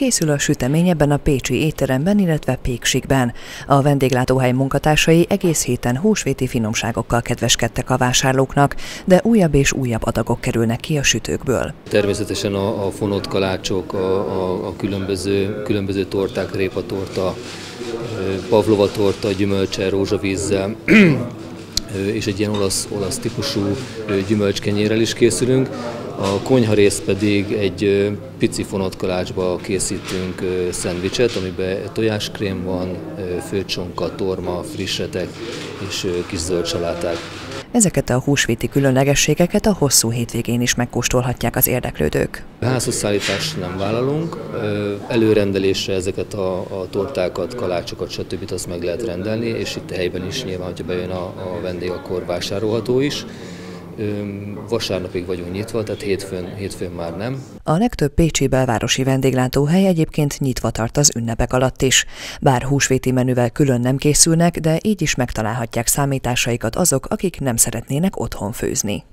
Készül a sütemény ebben a pécsi étteremben, illetve Péksikben. A vendéglátóhely munkatársai egész héten húsvéti finomságokkal kedveskedtek a vásárlóknak, de újabb és újabb adagok kerülnek ki a sütőkből. Természetesen a, a fonott kalácsok, a, a, a különböző, különböző torták, répatorta, pavlova torta, gyümölcse, rózsavízzel, és egy ilyen olasz, olasz típusú gyümölcskenyérrel is készülünk. A konyha rész pedig egy pici fonatkalácsba készítünk szendvicset, amiben tojáskrém van, főcsonka, torma, frissetek és kis zöld saláták. Ezeket a húsvéti különlegességeket a hosszú hétvégén is megkóstolhatják az érdeklődők. Házhoz szállítást nem vállalunk, előrendelésre ezeket a, a tortákat, kalácsokat, stb. azt meg lehet rendelni, és itt helyben is nyilván, hogyha bejön a, a vendég, akkor vásárolható is. Vasárnapig vagyunk nyitva, tehát hétfőn, hétfőn már nem. A legtöbb pécsi belvárosi vendéglátóhely egyébként nyitva tart az ünnepek alatt is. Bár húsvéti menüvel külön nem készülnek, de így is megtalálhatják számításaikat azok, akik nem szeretnének otthon főzni.